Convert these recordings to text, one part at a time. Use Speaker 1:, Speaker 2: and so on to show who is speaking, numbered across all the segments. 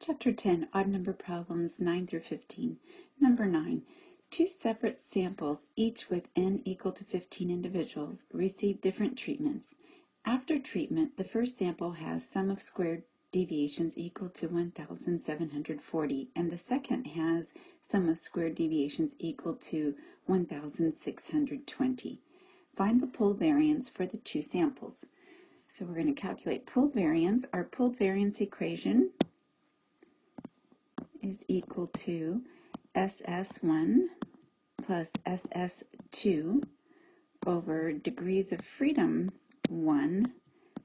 Speaker 1: Chapter 10, Odd Number Problems 9 through 15. Number 9. Two separate samples, each with n equal to 15 individuals, receive different treatments. After treatment, the first sample has sum of squared deviations equal to 1,740, and the second has sum of squared deviations equal to 1,620. Find the pooled variance for the two samples. So we're going to calculate pooled variance. Our pooled variance equation is equal to SS1 plus SS2 over degrees of freedom 1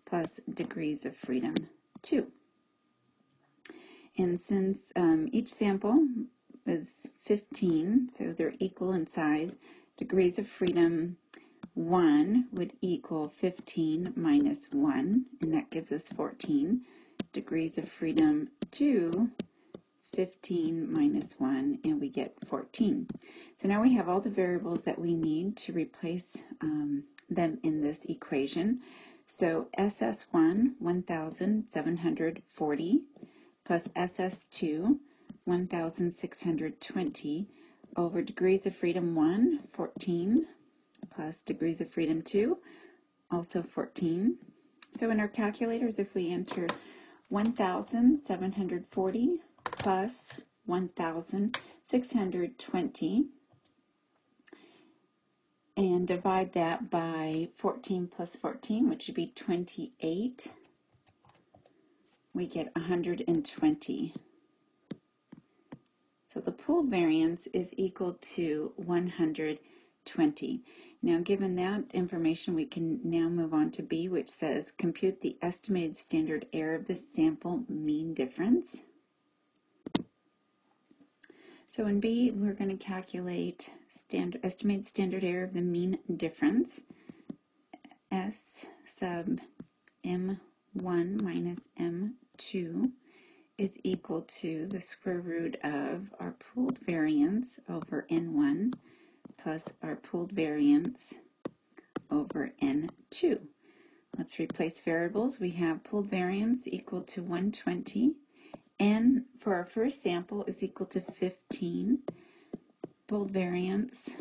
Speaker 1: plus degrees of freedom 2. And since um, each sample is 15, so they're equal in size, degrees of freedom 1 would equal 15 minus 1, and that gives us 14. Degrees of freedom 2 15 minus 1, and we get 14. So now we have all the variables that we need to replace um, them in this equation. So SS1, 1,740, plus SS2, 1,620, over degrees of freedom 1, 14, plus degrees of freedom 2, also 14. So in our calculators, if we enter 1,740 plus 1,620 and divide that by 14 plus 14, which would be 28, we get 120. So the pooled variance is equal to 120. Now, given that information, we can now move on to B, which says compute the estimated standard error of the sample mean difference. So in B, we're going to calculate standard, estimated standard error of the mean difference. S sub M1 minus M2 is equal to the square root of our pooled variance over N1 plus our pooled variance over N2. Let's replace variables. We have pooled variance equal to 120 n for our first sample is equal to 15. Pooled variance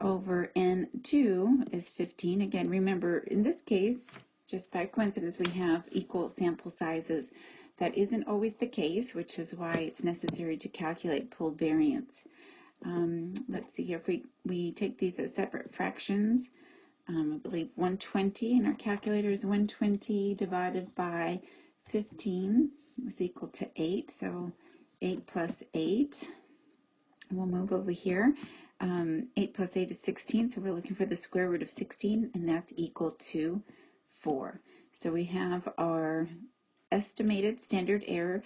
Speaker 1: over n2 is 15. Again, remember, in this case, just by coincidence, we have equal sample sizes. That isn't always the case, which is why it's necessary to calculate pooled variance. Um, let's see here, if we, we take these as separate fractions, um, I believe 120 in our calculator is 120 divided by 15 is equal to 8. So 8 plus 8. We'll move over here. Um, 8 plus 8 is 16, so we're looking for the square root of 16, and that's equal to 4. So we have our estimated standard error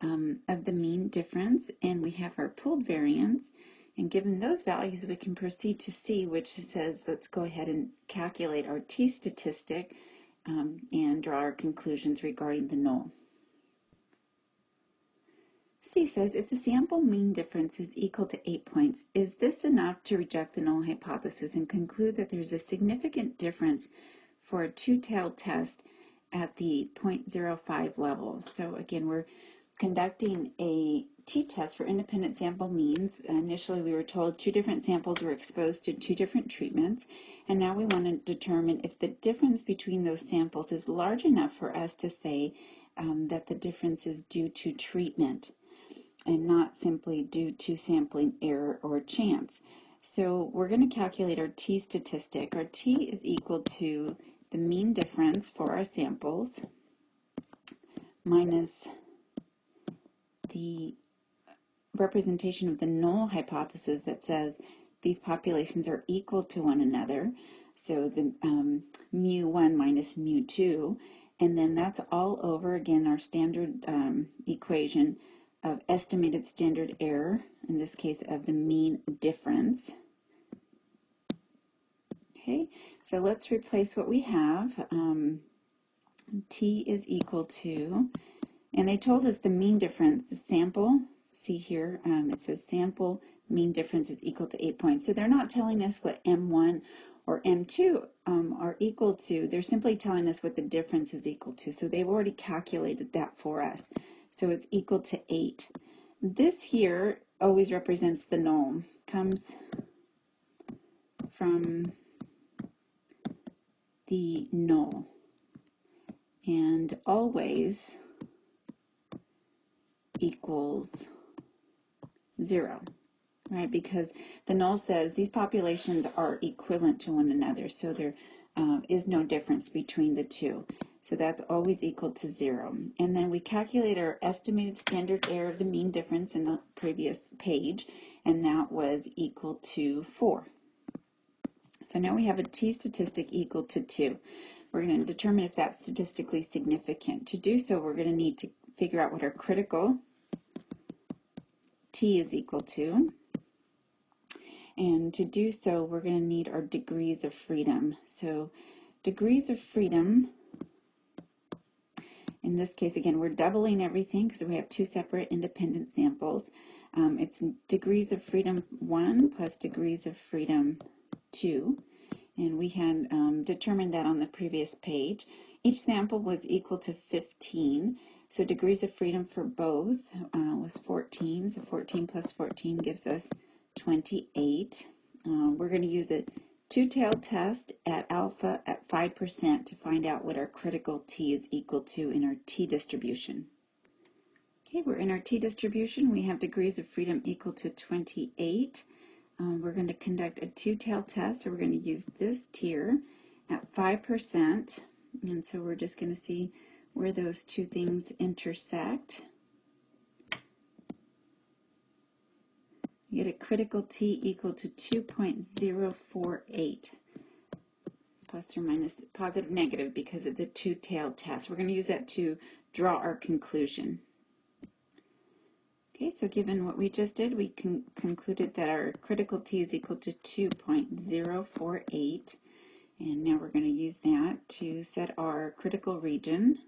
Speaker 1: um, of the mean difference, and we have our pooled variance. And given those values, we can proceed to C, which says, let's go ahead and calculate our t statistic um, and draw our conclusions regarding the null. C says, if the sample mean difference is equal to 8 points, is this enough to reject the null hypothesis and conclude that there's a significant difference for a two-tailed test at the 0.05 level? So again, we're conducting a t-test for independent sample means. Initially, we were told two different samples were exposed to two different treatments, and now we want to determine if the difference between those samples is large enough for us to say um, that the difference is due to treatment and not simply due to sampling error or chance. So we're going to calculate our t statistic. Our t is equal to the mean difference for our samples minus the representation of the null hypothesis that says these populations are equal to one another. So the um, mu1 minus mu2, and then that's all over again our standard um, equation of estimated standard error, in this case of the mean difference. Okay, so let's replace what we have. Um, T is equal to, and they told us the mean difference, the sample, see here, um, it says sample mean difference is equal to 8 points. So they're not telling us what M1 or M2 um, are equal to. They're simply telling us what the difference is equal to. So they've already calculated that for us. So it's equal to 8. This here always represents the null. Comes from the null. And always equals 0 right? Because the null says these populations are equivalent to one another, so there um, is no difference between the two. So that's always equal to zero. And then we calculate our estimated standard error of the mean difference in the previous page, and that was equal to four. So now we have a t statistic equal to two. We're going to determine if that's statistically significant. To do so, we're going to need to figure out what our critical t is equal to. And to do so, we're going to need our degrees of freedom. So degrees of freedom, in this case, again, we're doubling everything because we have two separate independent samples. Um, it's degrees of freedom 1 plus degrees of freedom 2. And we had um, determined that on the previous page. Each sample was equal to 15. So degrees of freedom for both uh, was 14. So 14 plus 14 gives us 28. Uh, we're going to use a two-tailed test at alpha at 5% to find out what our critical t is equal to in our t distribution. Okay, we're in our t distribution. We have degrees of freedom equal to 28. Um, we're going to conduct a two-tailed test, so we're going to use this tier at 5%. And so we're just going to see where those two things intersect. Get a critical T equal to 2.048 plus or minus positive negative because of the two-tailed test. We're going to use that to draw our conclusion. Okay, so given what we just did, we con concluded that our critical T is equal to 2.048. And now we're going to use that to set our critical region.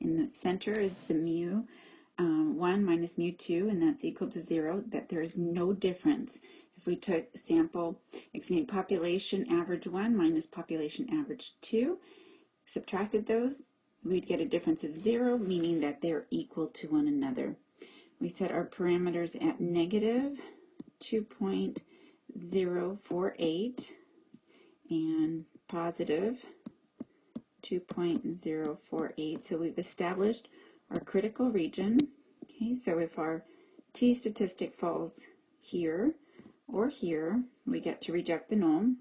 Speaker 1: In the center is the mu um, 1 minus mu 2, and that's equal to 0, that there is no difference. If we took sample, excuse me, population average 1 minus population average 2, subtracted those, we'd get a difference of 0, meaning that they're equal to one another. We set our parameters at negative 2.048 and positive 2.048. So we've established our critical region. Okay, so if our t statistic falls here or here, we get to reject the null.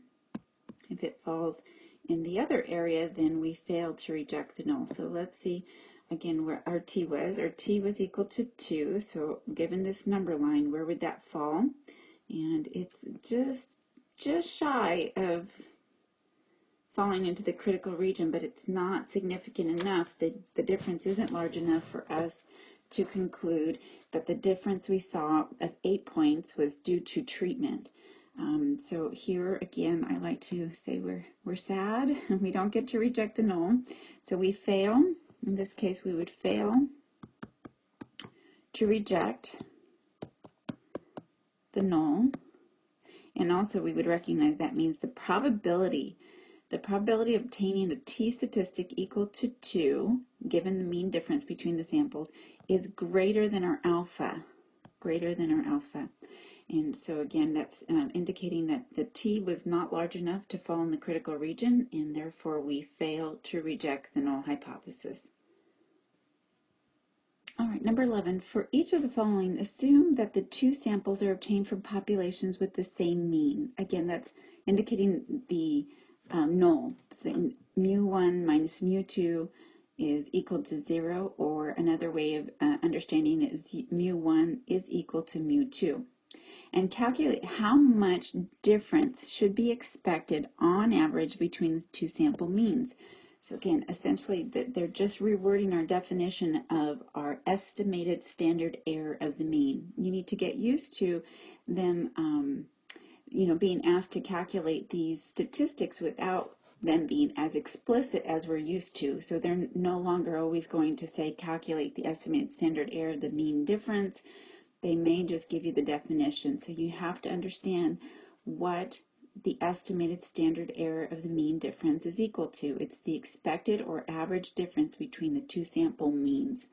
Speaker 1: If it falls in the other area, then we fail to reject the null. So let's see again where our t was. Our t was equal to 2, so given this number line, where would that fall? And it's just just shy of falling into the critical region, but it's not significant enough that the difference isn't large enough for us to conclude that the difference we saw of eight points was due to treatment. Um, so here again, I like to say we're, we're sad and we don't get to reject the null. So we fail. In this case, we would fail to reject the null. And also we would recognize that means the probability the probability of obtaining a t statistic equal to 2, given the mean difference between the samples, is greater than our alpha, greater than our alpha. And so again, that's um, indicating that the t was not large enough to fall in the critical region, and therefore we fail to reject the null hypothesis. All right, number 11, for each of the following, assume that the two samples are obtained from populations with the same mean. Again, that's indicating the um, null. So mu1 minus mu2 is equal to 0, or another way of uh, understanding is mu1 is equal to mu2. And calculate how much difference should be expected on average between the two sample means. So again, essentially they're just rewording our definition of our estimated standard error of the mean. You need to get used to them um, you know, being asked to calculate these statistics without them being as explicit as we're used to. So they're no longer always going to say calculate the estimated standard error, of the mean difference. They may just give you the definition. So you have to understand what the estimated standard error of the mean difference is equal to. It's the expected or average difference between the two sample means.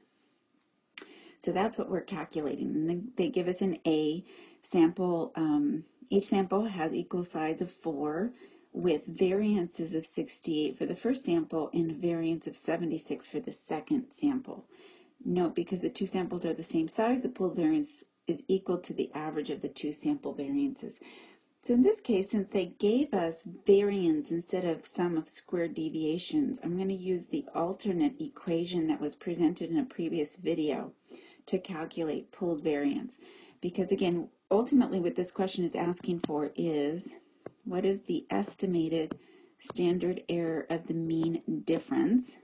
Speaker 1: So that's what we're calculating. And they give us an A sample. Um, each sample has equal size of 4 with variances of 68 for the first sample and a variance of 76 for the second sample. Note, because the two samples are the same size, the pooled variance is equal to the average of the two sample variances. So in this case, since they gave us variance instead of sum of squared deviations, I'm going to use the alternate equation that was presented in a previous video to calculate pooled variance. Because again, ultimately what this question is asking for is, what is the estimated standard error of the mean difference?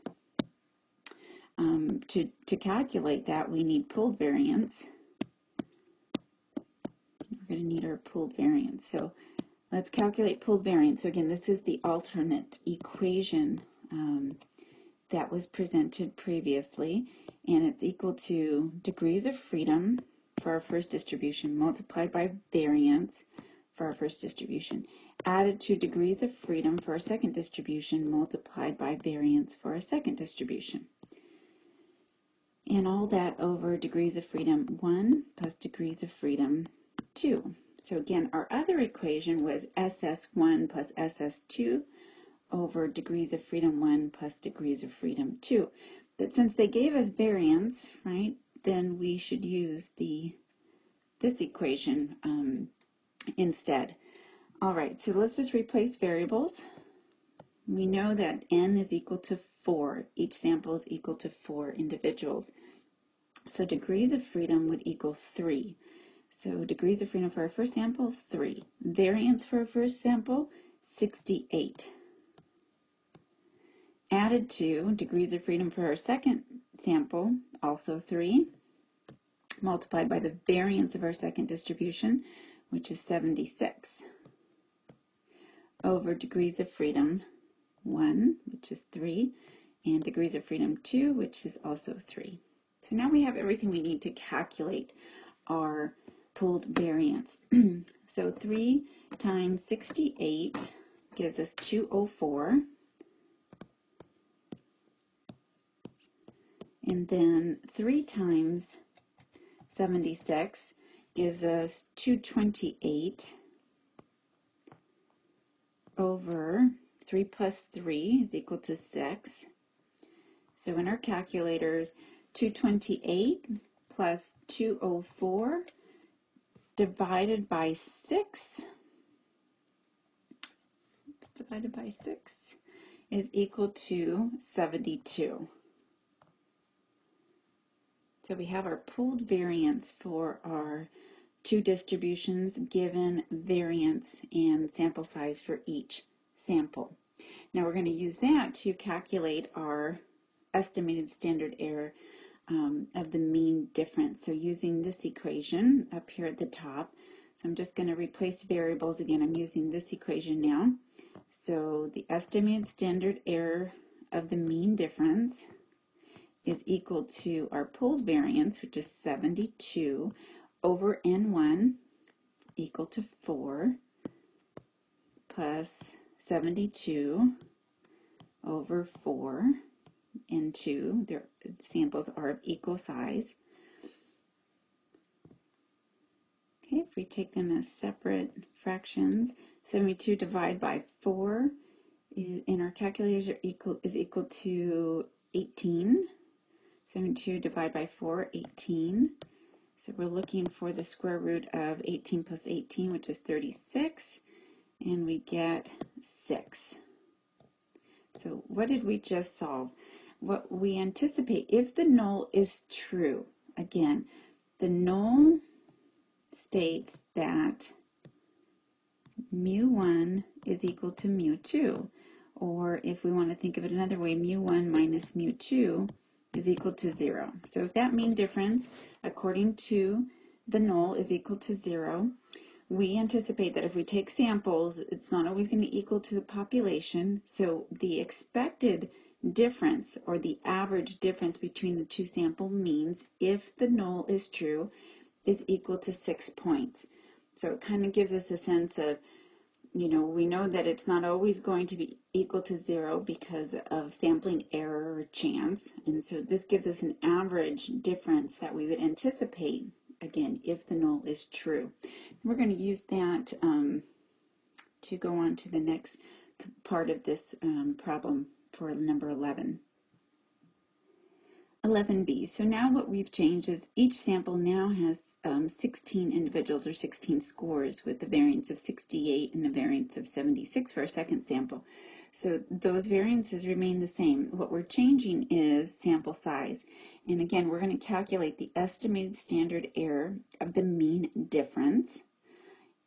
Speaker 1: Um, to, to calculate that, we need pooled variance We're going to need our pooled variance. So let's calculate pooled variance. So again, this is the alternate equation um, that was presented previously, and it's equal to degrees of freedom for our first distribution multiplied by variance for our first distribution, added to degrees of freedom for our second distribution multiplied by variance for our second distribution. And all that over degrees of freedom 1 plus degrees of freedom 2. So again, our other equation was SS1 plus SS2 over degrees of freedom 1 plus degrees of freedom 2. But since they gave us variance, right, then we should use the this equation um, instead. All right, so let's just replace variables. We know that n is equal to 4. Each sample is equal to 4 individuals. So degrees of freedom would equal 3. So degrees of freedom for our first sample, 3. Variance for our first sample, 68. Added to degrees of freedom for our second sample, also 3. Multiplied by the variance of our second distribution, which is 76. Over degrees of freedom, 1, which is 3, and degrees of freedom 2, which is also 3. So now we have everything we need to calculate our pooled variance. so 3 times 68 gives us 204. And then 3 times 76 gives us 228 over 3 plus 3 is equal to 6. So in our calculators, 228 plus 204 divided by 6 divided by 6 is equal to 72. So we have our pooled variance for our two distributions given variance and sample size for each sample. Now we're going to use that to calculate our estimated standard error um, of the mean difference. So using this equation up here at the top, so I'm just going to replace variables again. I'm using this equation now. So the estimated standard error of the mean difference is equal to our pooled variance, which is 72 over n1 equal to 4 plus 72 over 4 and 2. Their samples are of equal size. Okay, if we take them as separate fractions, 72 divided by 4 in our calculators are equal, is equal to 18. 72 divided by 4, 18. So we're looking for the square root of 18 plus 18, which is 36, and we get 6. So what did we just solve? what we anticipate, if the null is true, again, the null states that mu1 is equal to mu2. Or if we want to think of it another way, mu1 minus mu2 is equal to 0. So if that mean difference, according to the null, is equal to 0, we anticipate that if we take samples, it's not always going to equal to the population. So the expected difference or the average difference between the two sample means if the null is true is equal to six points. So it kind of gives us a sense of you know, we know that it's not always going to be equal to zero because of sampling error or chance. And so this gives us an average difference that we would anticipate, again, if the null is true. We're going to use that um, to go on to the next part of this um, problem for number 11. 11b. So now what we've changed is each sample now has um, 16 individuals or 16 scores with the variance of 68 and the variance of 76 for our second sample. So those variances remain the same. What we're changing is sample size. And again, we're going to calculate the estimated standard error of the mean difference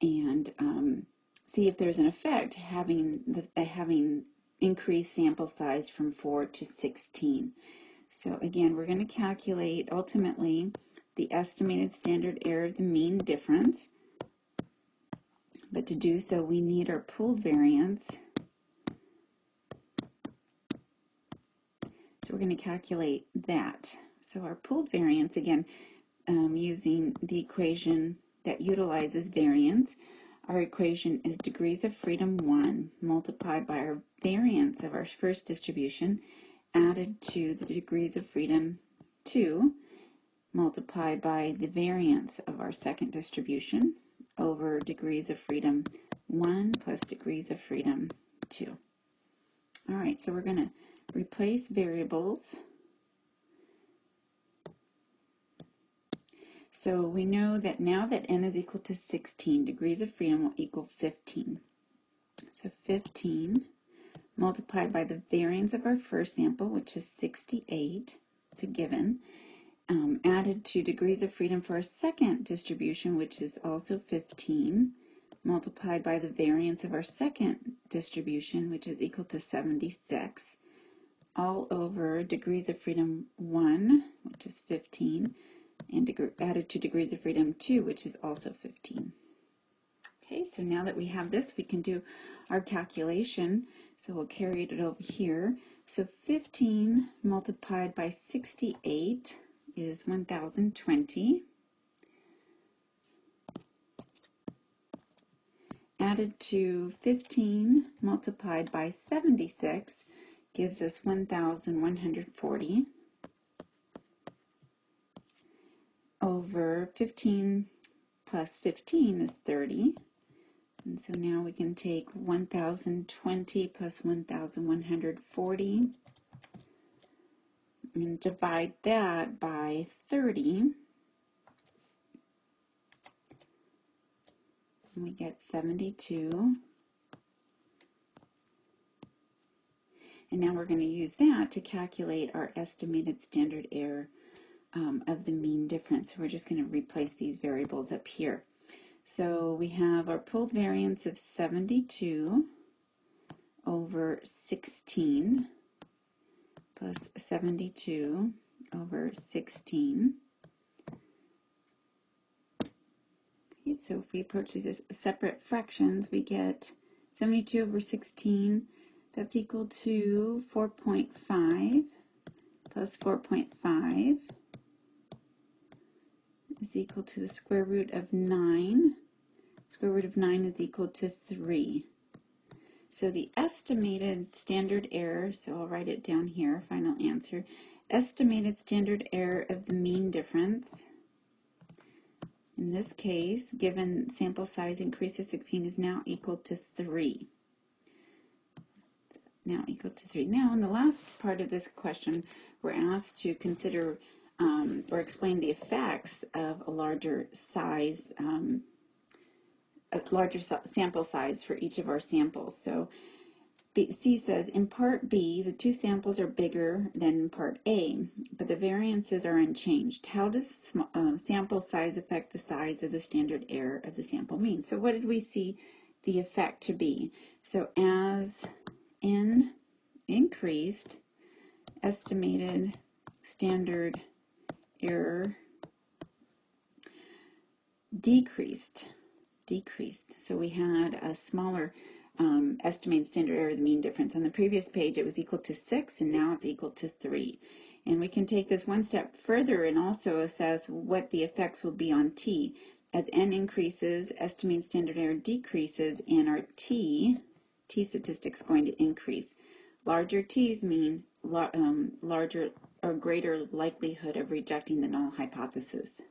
Speaker 1: and um, see if there's an effect having the, uh, having increased sample size from 4 to 16. So again, we're going to calculate ultimately the estimated standard error of the mean difference. But to do so, we need our pooled variance. So we're going to calculate that. So our pooled variance, again, um, using the equation that utilizes variance, our equation is degrees of freedom 1 multiplied by our variance of our first distribution added to the degrees of freedom 2 multiplied by the variance of our second distribution over degrees of freedom 1 plus degrees of freedom 2. All right, so we're going to replace variables. So we know that now that n is equal to 16, degrees of freedom will equal 15. So 15 multiplied by the variance of our first sample, which is 68, it's a given, um, added to degrees of freedom for our second distribution, which is also 15, multiplied by the variance of our second distribution, which is equal to 76, all over degrees of freedom 1, which is 15, and added to degrees of freedom 2, which is also 15. Okay, so now that we have this, we can do our calculation. So we'll carry it over here. So 15 multiplied by 68 is 1020. Added to 15 multiplied by 76 gives us 1140 over 15 plus 15 is 30. And so now we can take 1020 plus 1140 and divide that by 30. And we get 72. And now we're going to use that to calculate our estimated standard error um, of the mean difference. So we're just going to replace these variables up here. So we have our pooled variance of 72 over 16 plus 72 over 16. Okay, so if we approach these as separate fractions, we get 72 over 16. That's equal to 4.5 plus 4.5 is equal to the square root of 9. Square root of 9 is equal to 3. So the estimated standard error, so I'll write it down here, final answer, estimated standard error of the mean difference, in this case, given sample size increase to 16 is now equal to 3. Now equal to 3. Now in the last part of this question, we're asked to consider um, or explain the effects of a larger size, um, a larger sample size for each of our samples. So B, C says, in part B, the two samples are bigger than part A, but the variances are unchanged. How does uh, sample size affect the size of the standard error of the sample mean? So what did we see the effect to be? So as N increased, estimated standard error decreased, decreased. So we had a smaller um, estimated standard error, the mean difference. On the previous page, it was equal to 6, and now it's equal to 3. And we can take this one step further and also assess what the effects will be on t. as n increases, estimated standard error decreases, and our t, t statistic is going to increase. Larger t's mean um, larger or greater likelihood of rejecting the null hypothesis.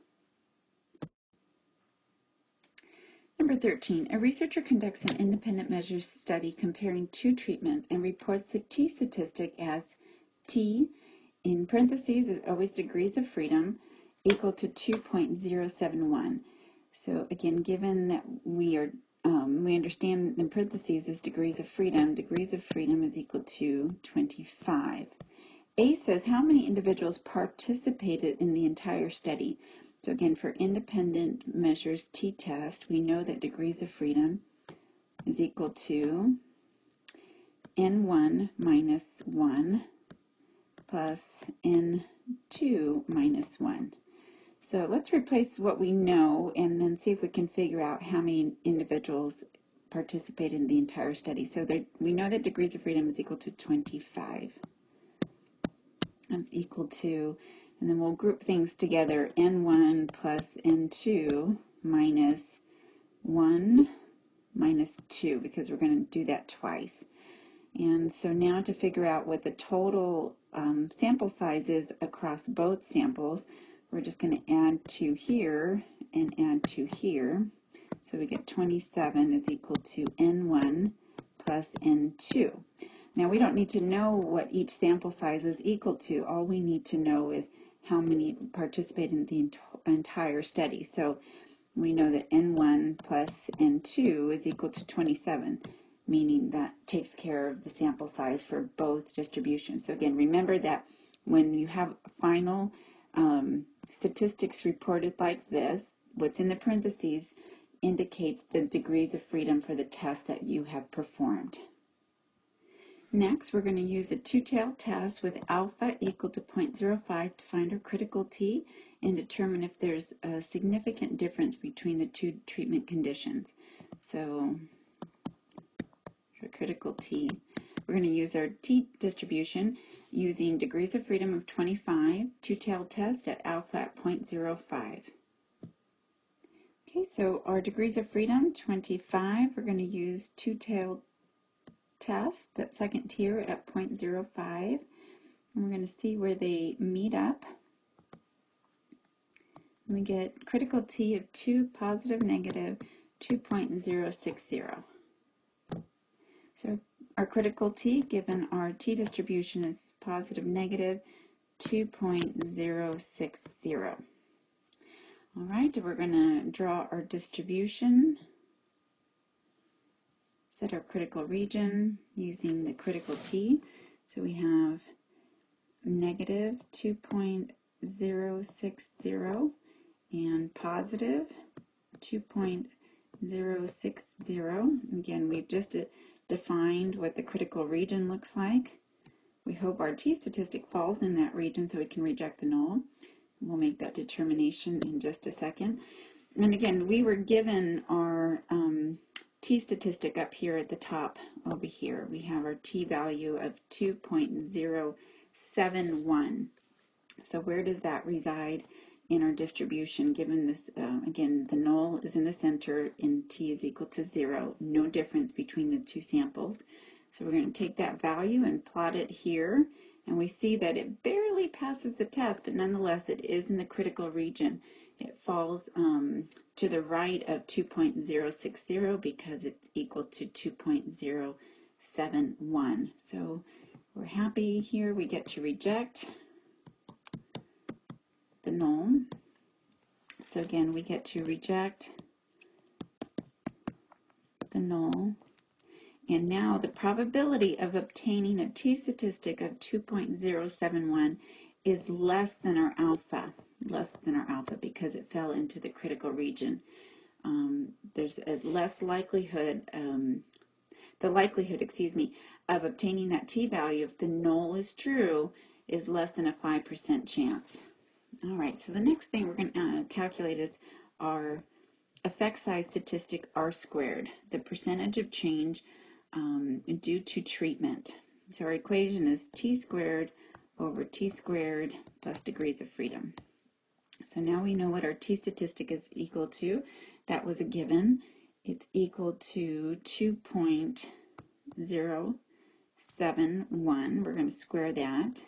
Speaker 1: Number 13, a researcher conducts an independent measures study comparing two treatments and reports the t statistic as t in parentheses is always degrees of freedom equal to 2.071. So again, given that we are um, we understand in parentheses is degrees of freedom, degrees of freedom is equal to 25. A says how many individuals participated in the entire study. So again, for independent measures t-test, we know that degrees of freedom is equal to n1 minus 1 plus n2 minus 1. So let's replace what we know and then see if we can figure out how many individuals participated in the entire study. So there, we know that degrees of freedom is equal to 25. That's equal to, and then we'll group things together, n1 plus n2 minus 1 minus 2 because we're going to do that twice. And so now to figure out what the total um, sample size is across both samples, we're just going to add 2 here and add 2 here. So we get 27 is equal to N1 plus N2. Now we don't need to know what each sample size is equal to. All we need to know is how many participated in the ent entire study. So we know that N1 plus N2 is equal to 27, meaning that takes care of the sample size for both distributions. So again, remember that when you have final um, statistics reported like this, what's in the parentheses indicates the degrees of freedom for the test that you have performed. Next, we're going to use a two-tailed test with alpha equal to 0.05 to find our critical T and determine if there's a significant difference between the two treatment conditions. So, for critical T, we're going to use our T distribution using degrees of freedom of 25, two-tailed test at alpha at 0.05. Okay, so our degrees of freedom, 25, we're going to use two-tailed test, that second tier at 0.05. And we're going to see where they meet up. we get critical T of 2, positive, negative, 2.060. So our critical T, given our T distribution is positive, negative, 2.060. All right, we're going to draw our distribution, set our critical region using the critical T. So we have negative 2.060 and positive 2.060. Again, we've just defined what the critical region looks like. We hope our t statistic falls in that region so we can reject the null. We'll make that determination in just a second. And again, we were given our um, t statistic up here at the top over here. We have our t value of 2.071. So where does that reside in our distribution given this, uh, again, the null is in the center and t is equal to zero, no difference between the two samples. So we're going to take that value and plot it here, and we see that it barely passes the test, but nonetheless it is in the critical region. It falls um, to the right of 2.060 because it's equal to 2.071. So we're happy here. We get to reject the null. So again, we get to reject the null. And now the probability of obtaining a t-statistic of 2.071 is less than our alpha, less than our alpha because it fell into the critical region. Um, there's a less likelihood, um, the likelihood, excuse me, of obtaining that t-value if the null is true is less than a 5% chance. All right, so the next thing we're going to uh, calculate is our effect size statistic R squared, the percentage of change um, due to treatment. So our equation is T squared over T squared plus degrees of freedom. So now we know what our t-statistic is equal to. That was a given. It's equal to 2.071. We're going to square that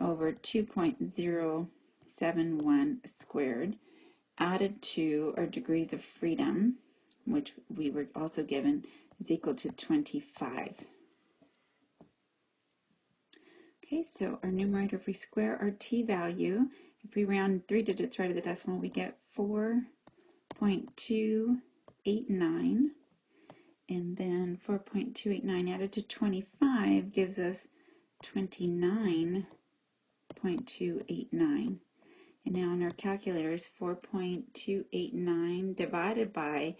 Speaker 1: over 2.071 squared added to our degrees of freedom, which we were also given, is equal to 25. Okay, so our numerator, if we square our t-value, if we round three digits right of the decimal, we get 4.289. And then 4.289 added to 25 gives us 29.289. And now on our calculators, 4.289 divided by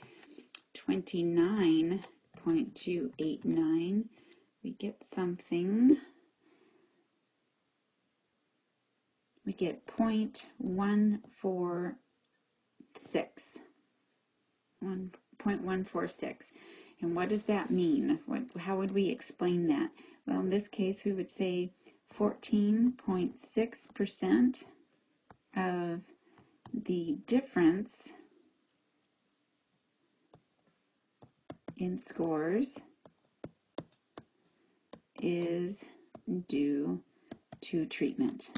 Speaker 1: 29.289, we get something, we get 0.146, 1.146. And what does that mean? What, how would we explain that? Well, in this case, we would say 14.6% of the difference in scores is due to treatment.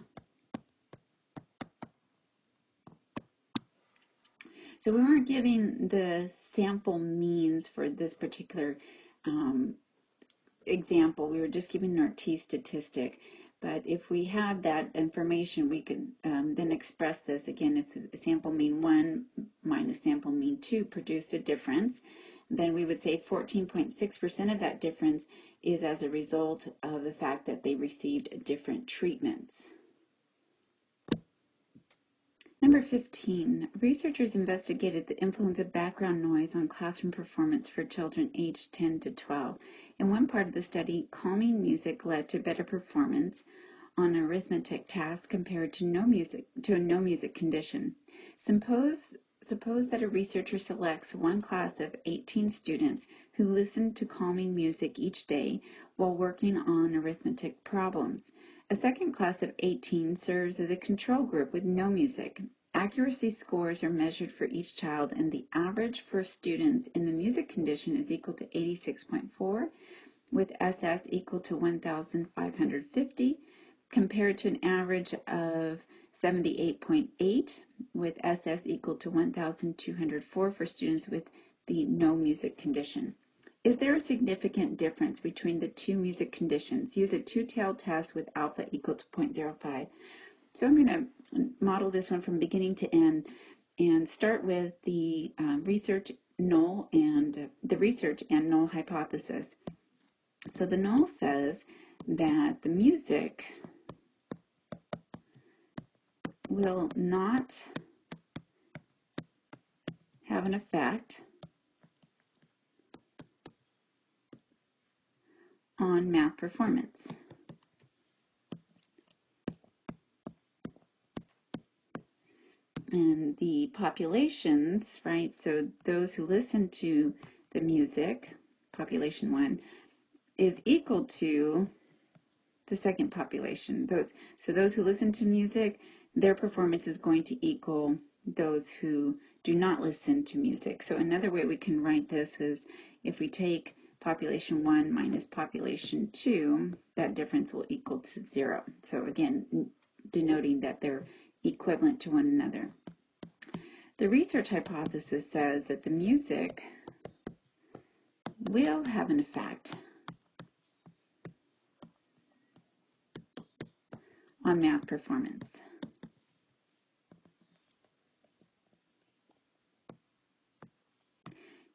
Speaker 1: So we weren't giving the sample means for this particular um, example. We were just giving our t-statistic. But if we had that information, we could um, then express this again. If sample mean 1 minus sample mean 2 produced a difference, then we would say 14.6% of that difference is as a result of the fact that they received different treatments. Number 15, researchers investigated the influence of background noise on classroom performance for children aged 10 to 12. In one part of the study, calming music led to better performance on arithmetic tasks compared to no music to a no music condition. Suppose suppose that a researcher selects one class of 18 students who listen to calming music each day while working on arithmetic problems. A second class of 18 serves as a control group with no music. Accuracy scores are measured for each child, and the average for students in the music condition is equal to 86.4, with SS equal to 1,550, compared to an average of 78.8, with SS equal to 1,204 for students with the no music condition. Is there a significant difference between the two music conditions? Use a two-tailed test with alpha equal to 0.05. So I'm going to model this one from beginning to end and start with the uh, research null and uh, the research and null hypothesis. So the null says that the music will not have an effect on math performance. And the populations, right, so those who listen to the music, population one, is equal to the second population. Those, so those who listen to music, their performance is going to equal those who do not listen to music. So another way we can write this is if we take population 1 minus population 2, that difference will equal to 0. So again, denoting that they're equivalent to one another. The research hypothesis says that the music will have an effect on math performance.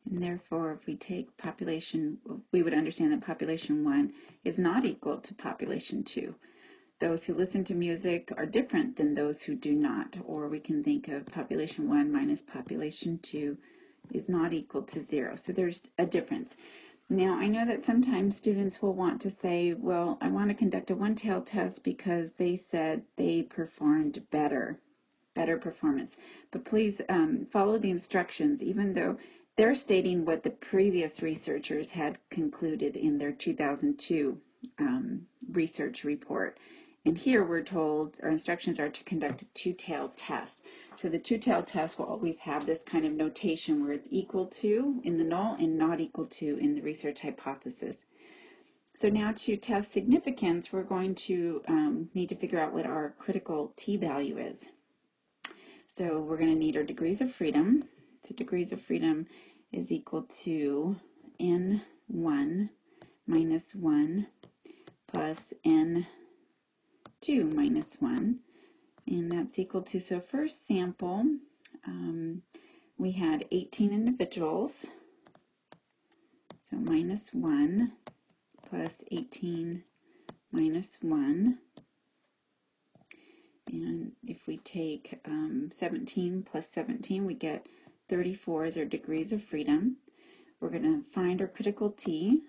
Speaker 1: And therefore, if we take population, we would understand that population 1 is not equal to population 2. Those who listen to music are different than those who do not. Or we can think of population 1 minus population 2 is not equal to 0. So there's a difference. Now, I know that sometimes students will want to say, well, I want to conduct a one-tail test because they said they performed better, better performance. But please um, follow the instructions, even though they're stating what the previous researchers had concluded in their 2002 um, research report. And here we're told, our instructions are to conduct a two-tailed test. So the two-tailed test will always have this kind of notation where it's equal to in the null and not equal to in the research hypothesis. So now to test significance, we're going to um, need to figure out what our critical t-value is. So we're going to need our degrees of freedom. So degrees of freedom is equal to n1 minus 1 plus n 2 minus 1. And that's equal to, so first sample, um, we had 18 individuals. So minus 1 plus 18 minus 1. And if we take um, 17 plus 17, we get 34 as our degrees of freedom. We're going to find our critical T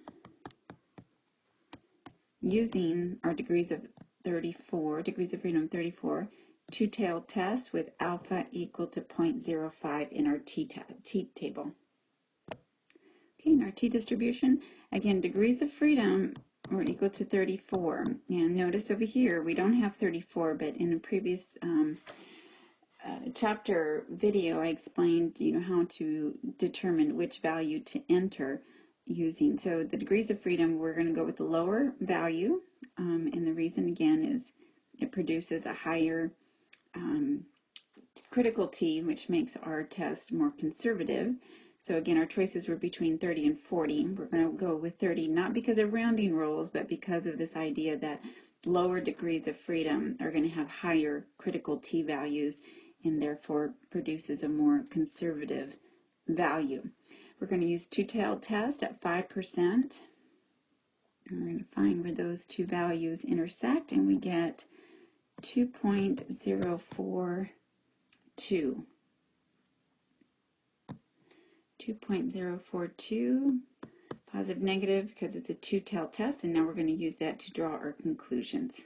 Speaker 1: using our degrees of 34, degrees of freedom 34, two-tailed test with alpha equal to 0.05 in our t, table. Okay, in our t distribution, again, degrees of freedom are equal to 34. And notice over here, we don't have 34, but in a previous um, uh, chapter video, I explained, you know, how to determine which value to enter using. So the degrees of freedom, we're going to go with the lower value. Um, and the reason again is it produces a higher um, critical T, which makes our test more conservative. So again, our choices were between 30 and 40. We're going to go with 30, not because of rounding rules, but because of this idea that lower degrees of freedom are going to have higher critical T values and therefore produces a more conservative value. We're going to use two-tailed test at 5%. And we're going to find where those two values intersect, and we get 2.042. 2.042 positive negative because it's a two-tailed test and now we're going to use that to draw our conclusions.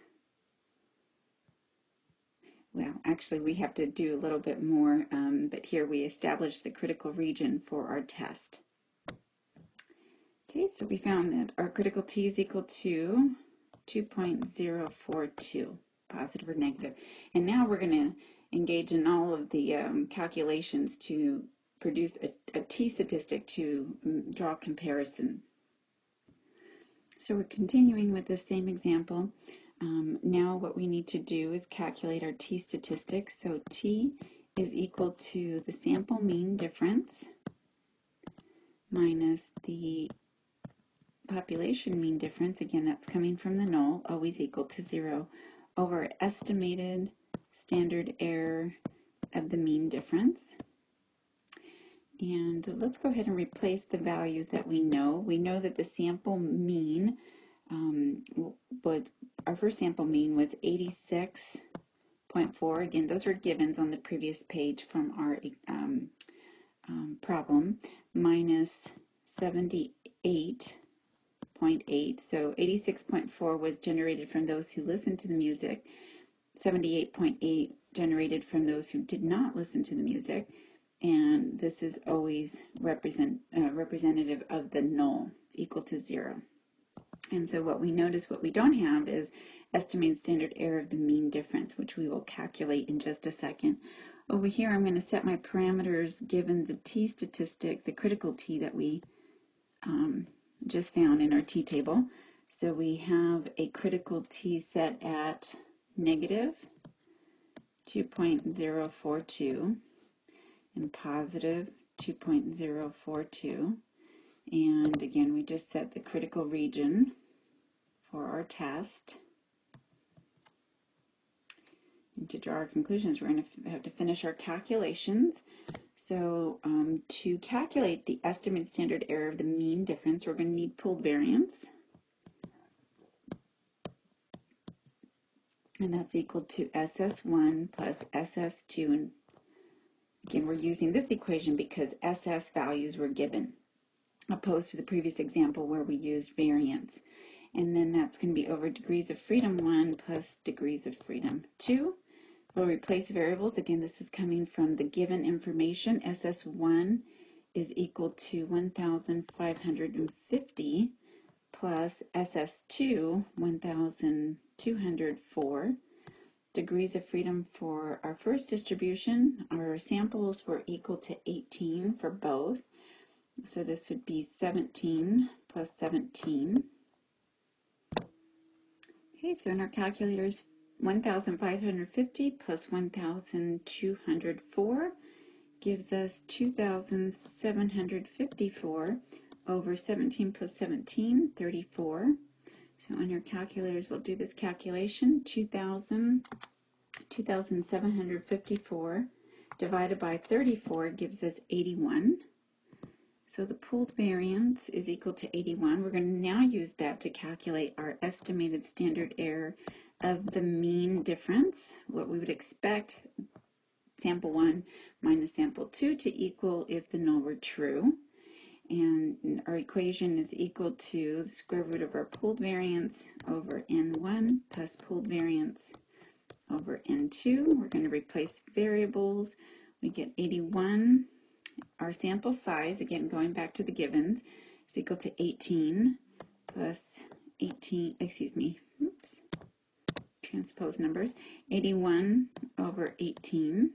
Speaker 1: Well, actually, we have to do a little bit more, um, but here we establish the critical region for our test. Okay, so we found that our critical T is equal to 2.042, positive or negative. And now we're going to engage in all of the um, calculations to produce a, a T statistic to um, draw comparison. So we're continuing with the same example. Um, now what we need to do is calculate our t statistics. So t is equal to the sample mean difference minus the population mean difference, again that's coming from the null, always equal to zero, over estimated standard error of the mean difference. And let's go ahead and replace the values that we know. We know that the sample mean um, first sample mean was 86.4. Again, those were givens on the previous page from our um, um, problem, minus 78.8. So 86.4 was generated from those who listened to the music, 78.8 generated from those who did not listen to the music, and this is always represent, uh, representative of the null. It's equal to zero. And so what we notice, what we don't have is estimated standard error of the mean difference, which we will calculate in just a second. Over here, I'm going to set my parameters given the t statistic, the critical t that we um, just found in our t table. So we have a critical t set at negative 2.042 and positive 2.042. And again, we just set the critical region for our test. And to draw our conclusions, we're going to have to finish our calculations. So um, to calculate the estimated standard error of the mean difference, we're going to need pooled variance. And that's equal to SS1 plus SS2. And again, we're using this equation because SS values were given opposed to the previous example where we used variance. And then that's going to be over degrees of freedom 1 plus degrees of freedom 2. We'll replace variables. Again, this is coming from the given information. SS1 is equal to 1,550 plus SS2, 1,204. Degrees of freedom for our first distribution, our samples were equal to 18 for both. So this would be 17 plus 17. Okay, so in our calculators, 1,550 plus 1,204 gives us 2,754 over 17 plus 17, 34. So on your calculators, we'll do this calculation. 2,000, 2,754 divided by 34 gives us 81. So the pooled variance is equal to 81. We're going to now use that to calculate our estimated standard error of the mean difference, what we would expect sample 1 minus sample 2 to equal if the null were true. And our equation is equal to the square root of our pooled variance over n1 plus pooled variance over n2. We're going to replace variables. We get 81. Our sample size, again going back to the givens, is equal to 18 plus 18, excuse me, oops, transpose numbers, 81 over 18.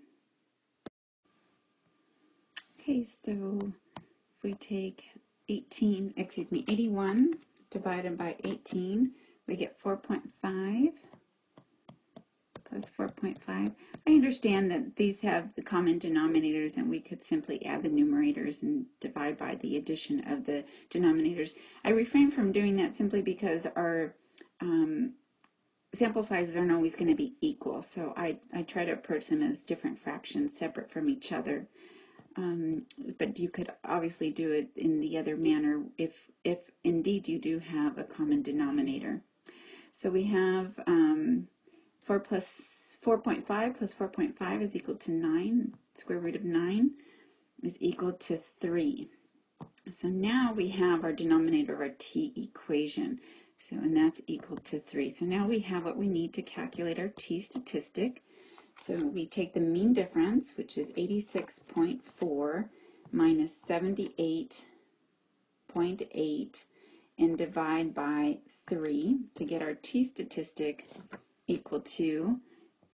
Speaker 1: Okay, so if we take 18, excuse me, 81 divided by 18, we get 4.5 plus 4.5. I understand that these have the common denominators and we could simply add the numerators and divide by the addition of the denominators. I refrain from doing that simply because our um, sample sizes aren't always going to be equal. So I, I try to approach them as different fractions separate from each other. Um, but you could obviously do it in the other manner if, if indeed you do have a common denominator. So we have um, 4 plus 4.5 plus 4.5 is equal to 9. Square root of 9 is equal to 3. So now we have our denominator of our t equation. So, and that's equal to 3. So now we have what we need to calculate our t statistic. So we take the mean difference, which is 86.4 minus 78.8, and divide by 3 to get our t statistic equal to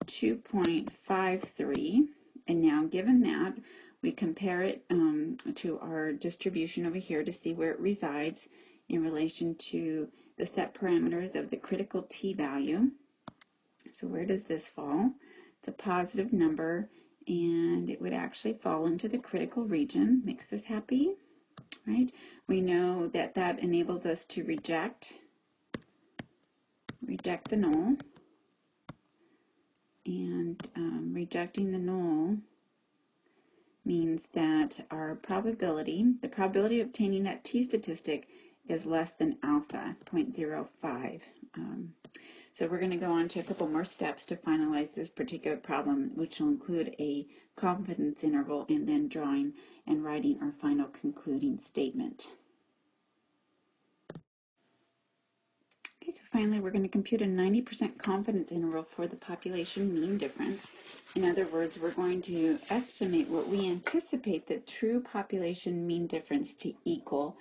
Speaker 1: 2.53. And now given that, we compare it um, to our distribution over here to see where it resides in relation to the set parameters of the critical t-value. So where does this fall? It's a positive number and it would actually fall into the critical region. Makes us happy, right? We know that that enables us to reject, reject the null. And um, rejecting the null means that our probability, the probability of obtaining that t statistic is less than alpha, 0.05. Um, so we're going to go on to a couple more steps to finalize this particular problem, which will include a confidence interval and then drawing and writing our final concluding statement. Okay, so finally we're going to compute a 90% confidence interval for the population mean difference. In other words, we're going to estimate what we anticipate the true population mean difference to equal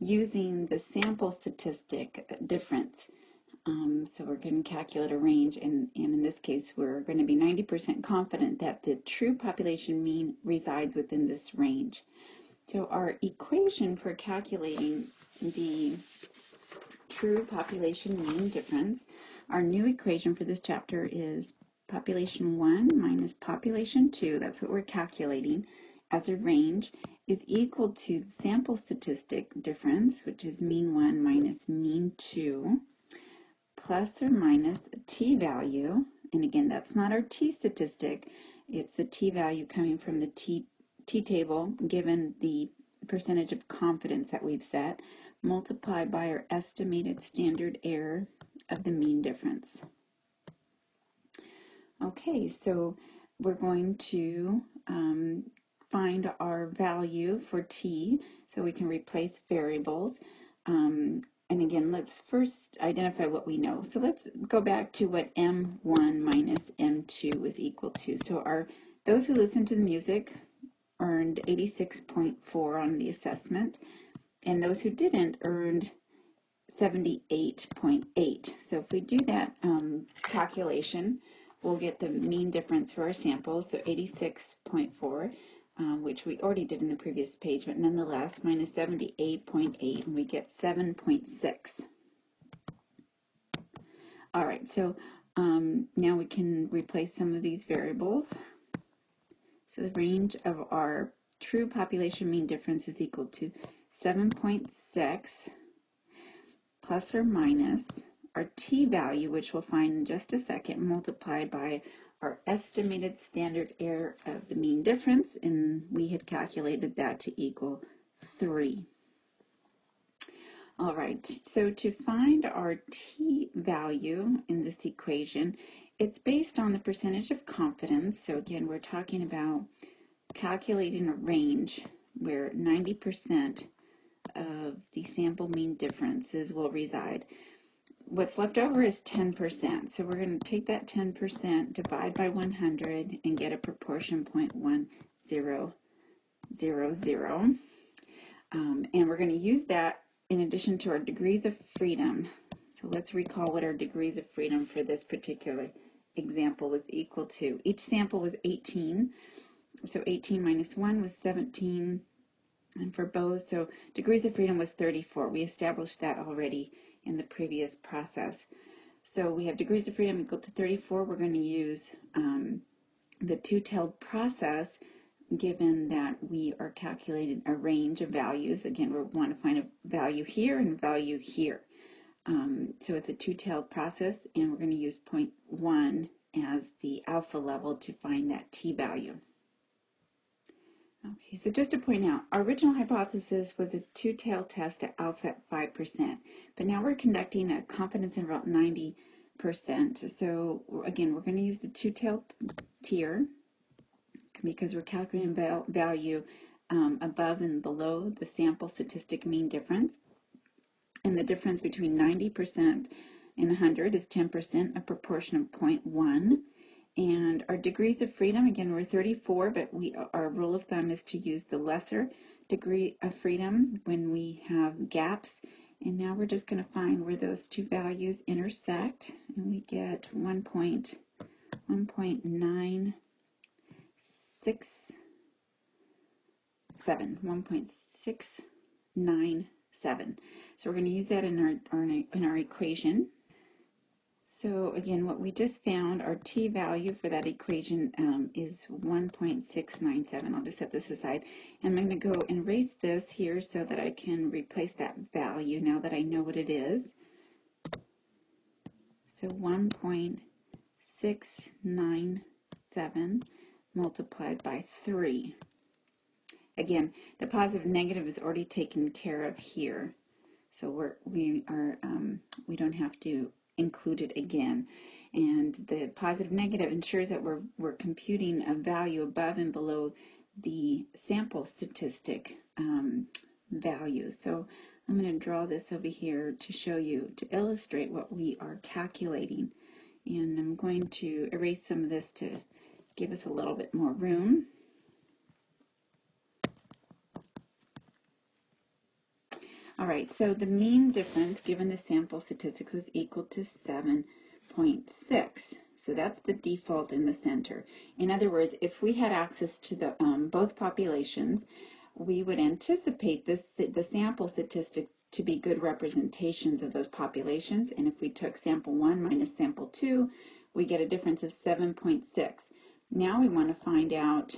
Speaker 1: using the sample statistic difference. Um, so we're going to calculate a range, and, and in this case, we're going to be 90% confident that the true population mean resides within this range. So our equation for calculating the true population mean difference, our new equation for this chapter is population 1 minus population 2, that's what we're calculating, as a range, is equal to the sample statistic difference, which is mean 1 minus mean 2, plus or minus a t-value, and again, that's not our t-statistic, it's the t-value coming from the t, t-table given the percentage of confidence that we've set, multiplied by our estimated standard error of the mean difference. Okay, so we're going to um, find our value for t, so we can replace variables. Um, and again, let's first identify what we know. So let's go back to what M1 minus M2 is equal to. So our those who listened to the music earned 86.4 on the assessment, and those who didn't earned 78.8. So if we do that um, calculation, we'll get the mean difference for our sample, so 86.4, um, which we already did in the previous page, but nonetheless, minus 78.8, and we get 7.6. All right, so um, now we can replace some of these variables. So the range of our true population mean difference is equal to 7.6 plus or minus our t-value, which we'll find in just a second, multiplied by our estimated standard error of the mean difference, and we had calculated that to equal 3. All right, so to find our t-value in this equation, it's based on the percentage of confidence. So again, we're talking about calculating a range where 90% of the sample mean differences will reside. What's left over is 10%. So we're going to take that 10%, divide by 100, and get a proportion 0.1000. Um, and we're going to use that in addition to our degrees of freedom. So let's recall what our degrees of freedom for this particular example was equal to. Each sample was 18. So 18 minus 1 was 17. And for both, so degrees of freedom was 34. We established that already in the previous process. So we have degrees of freedom equal to 34. We're going to use um, the two-tailed process given that we are calculating a range of values. Again, we want to find a value here and a value here. Um, so it's a two-tailed process, and we're going to use 0.1 as the alpha level to find that t-value. Okay, so just to point out, our original hypothesis was a two-tailed test at alpha at 5%, but now we're conducting a confidence interval at 90%. So again, we're going to use the two-tailed tier because we're calculating val value um, above and below the sample statistic mean difference. And the difference between 90% and 100 is 10%, a proportion of 0.1. And our degrees of freedom, again, we're 34, but we our rule of thumb is to use the lesser degree of freedom when we have gaps. And now we're just going to find where those two values intersect, and we get 1.1.9 six seven, 1.697. So we're going to use that in our, our, in our equation. So again, what we just found, our t-value for that equation um, is 1.697. I'll just set this aside. And I'm going to go and erase this here so that I can replace that value now that I know what it is. So 1.697 multiplied by 3. Again, the positive negative is already taken care of here. So we're, we are, um, we don't have to include it again. And the positive negative ensures that we're, we're computing a value above and below the sample statistic um, value. So I'm going to draw this over here to show you, to illustrate what we are calculating. And I'm going to erase some of this to give us a little bit more room. All right, so the mean difference given the sample statistics was equal to 7.6. So that's the default in the center. In other words, if we had access to the um, both populations, we would anticipate this the sample statistics to be good representations of those populations. And if we took sample 1 minus sample 2, we get a difference of 7.6. Now we want to find out,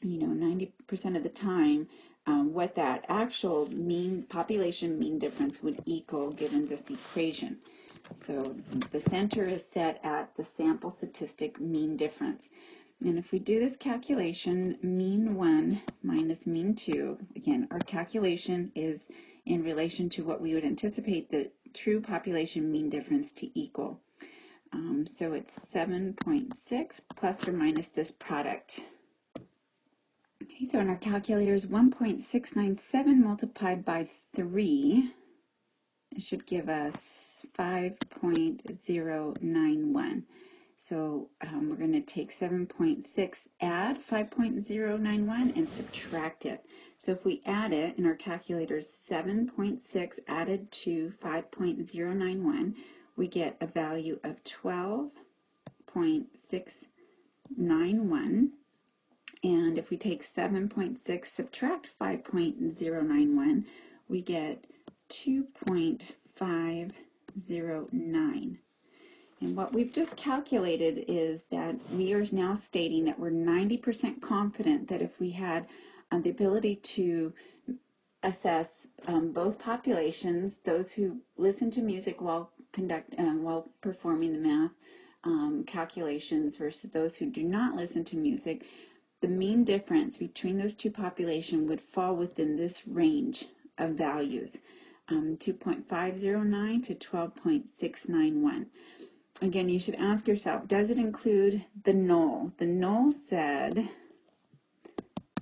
Speaker 1: you know, 90% of the time um, what that actual mean population mean difference would equal given this equation. So the center is set at the sample statistic mean difference. And if we do this calculation, mean 1 minus mean 2, again, our calculation is in relation to what we would anticipate the true population mean difference to equal. Um, so it's 7.6 plus or minus this product. Okay, so in our calculators, 1.697 multiplied by 3 should give us 5.091. So um, we're going to take 7.6, add 5.091, and subtract it. So if we add it in our calculators, 7.6 added to 5.091, we get a value of 12.691. And if we take 7.6 subtract 5.091, we get 2.509. And what we've just calculated is that we are now stating that we're 90% confident that if we had uh, the ability to assess um, both populations, those who listen to music while conduct uh, while performing the math um, calculations versus those who do not listen to music, the mean difference between those two populations would fall within this range of values, um, 2.509 to 12.691 again, you should ask yourself, does it include the null? The null said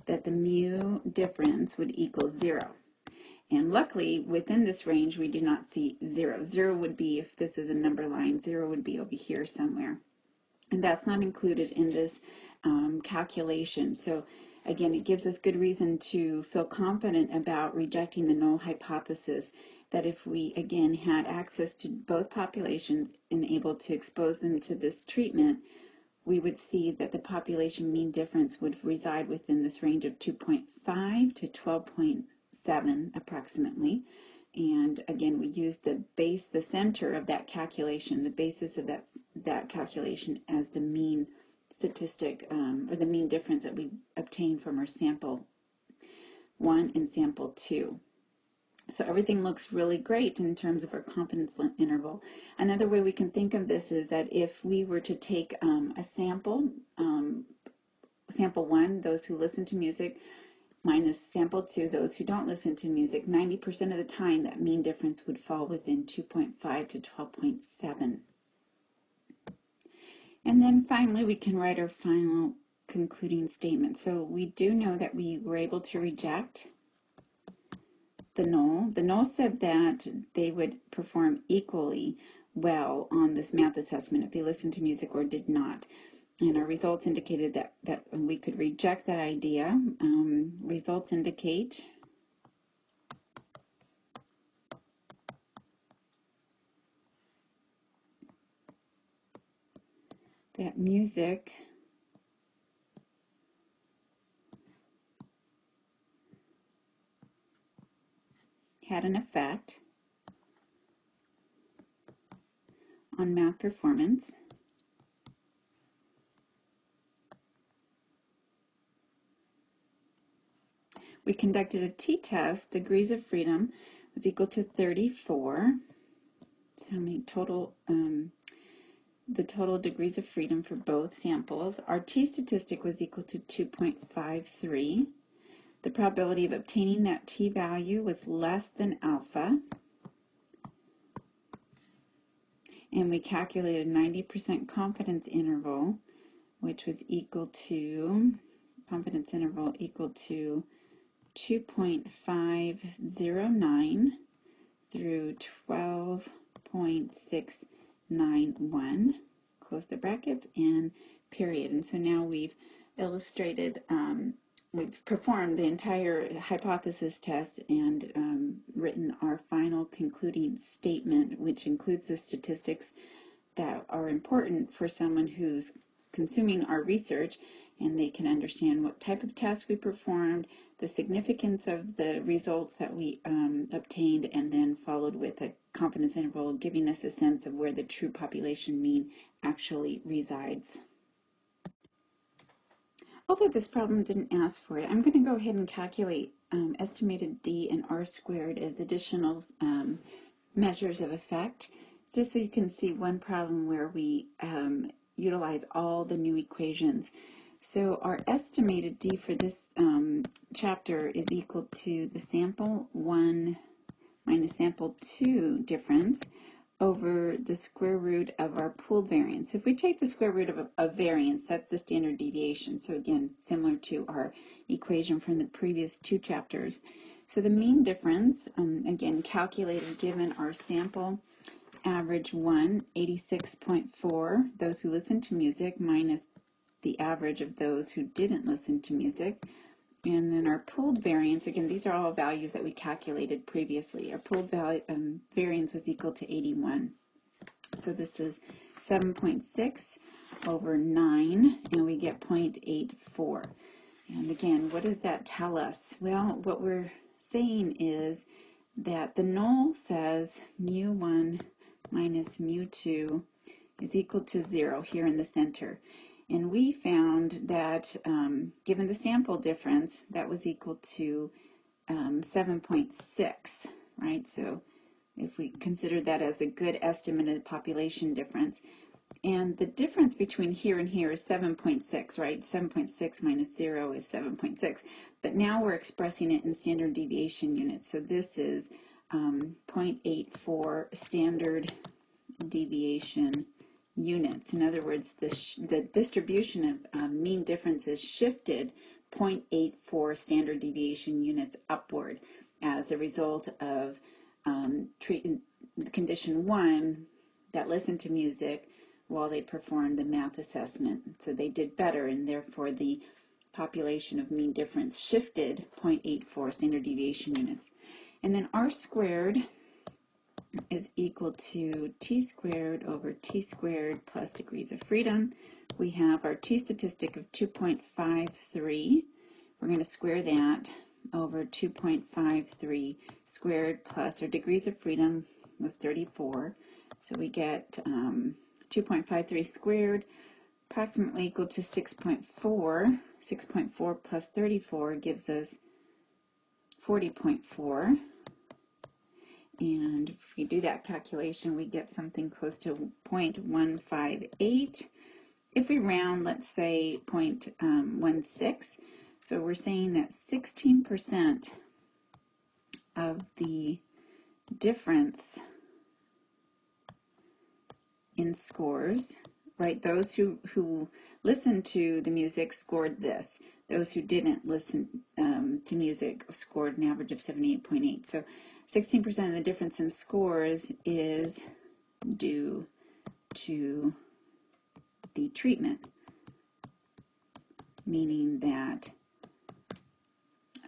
Speaker 1: that the mu difference would equal zero. And luckily, within this range, we do not see zero. Zero would be, if this is a number line, zero would be over here somewhere. And that's not included in this um, calculation. So again, it gives us good reason to feel confident about rejecting the null hypothesis that if we again had access to both populations and able to expose them to this treatment, we would see that the population mean difference would reside within this range of 2.5 to 12.7 approximately. And again, we use the base, the center of that calculation, the basis of that, that calculation as the mean statistic um, or the mean difference that we obtain from our sample one and sample two. So everything looks really great in terms of our confidence interval. Another way we can think of this is that if we were to take um, a sample, um, sample one, those who listen to music, minus sample two, those who don't listen to music, 90% of the time that mean difference would fall within 2.5 to 12.7. And then finally, we can write our final concluding statement. So we do know that we were able to reject the null. The null said that they would perform equally well on this math assessment if they listened to music or did not. And our results indicated that, that we could reject that idea. Um, results indicate that music had an effect on math performance. We conducted a t-test. Degrees of freedom was equal to 34. That's how many total, um, the total degrees of freedom for both samples. Our t-statistic was equal to 2.53. The probability of obtaining that t-value was less than alpha. And we calculated 90% confidence interval, which was equal to, confidence interval equal to 2.509 through 12.691, close the brackets, and period. And so now we've illustrated um, we've performed the entire hypothesis test and um, written our final concluding statement, which includes the statistics that are important for someone who's consuming our research and they can understand what type of test we performed, the significance of the results that we um, obtained, and then followed with a confidence interval giving us a sense of where the true population mean actually resides. Although this problem didn't ask for it, I'm going to go ahead and calculate um, estimated D and R squared as additional um, measures of effect, just so you can see one problem where we um, utilize all the new equations. So our estimated D for this um, chapter is equal to the sample 1 minus sample 2 difference over the square root of our pooled variance. If we take the square root of a, a, variance, that's the standard deviation. So again, similar to our equation from the previous two chapters. So the mean difference, um, again, calculated given our sample average 1, 86.4, those who listen to music minus the average of those who didn't listen to music. And then our pooled variance, again, these are all values that we calculated previously. Our pooled value, um, variance was equal to 81. So this is 7.6 over 9, and we get 0.84. And again, what does that tell us? Well, what we're saying is that the null says mu1 minus mu2 is equal to 0 here in the center. And we found that um, given the sample difference, that was equal to um, 7.6, right? So if we consider that as a good estimate of the population difference, and the difference between here and here is 7.6, right? 7.6 minus 0 is 7.6. But now we're expressing it in standard deviation units. So this is um, 0.84 standard deviation units. In other words, the, the distribution of um, mean differences shifted 0.84 standard deviation units upward as a result of um, treat, condition one that listened to music while they performed the math assessment. So they did better, and therefore the population of mean difference shifted 0.84 standard deviation units. And then r squared is equal to t squared over t squared plus degrees of freedom. We have our t statistic of 2.53. We're going to square that over 2.53 squared plus our degrees of freedom was 34. So we get um, 2.53 squared approximately equal to 6.4. 6.4 plus 34 gives us 40.4. And if we do that calculation, we get something close to 0.158. If we round, let's say 0.16, um, so we're saying that 16% of the difference in scores, right? Those who, who listened to the music scored this. Those who didn't listen um, to music scored an average of 78.8. So 16% of the difference in scores is due to the treatment, meaning that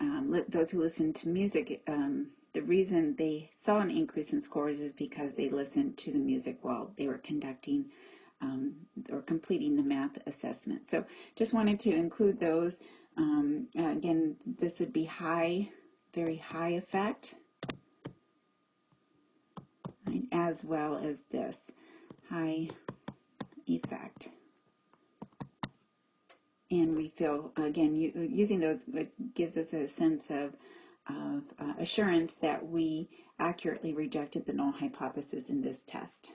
Speaker 1: um, those who listen to music, um, the reason they saw an increase in scores is because they listened to the music while they were conducting um, or completing the math assessment. So just wanted to include those. Um, again, this would be high, very high effect right, as well as this high effect. And we feel, again, using those gives us a sense of, of uh, assurance that we accurately rejected the null hypothesis in this test.